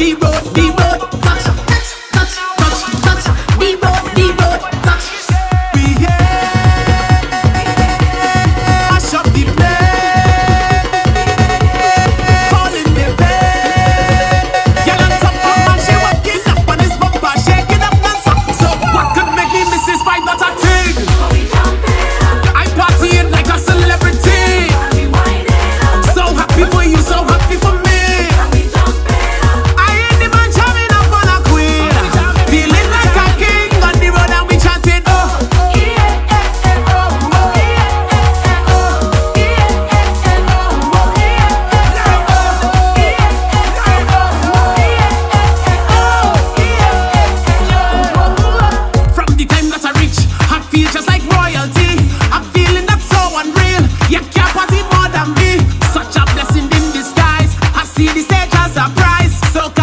the road, the road. So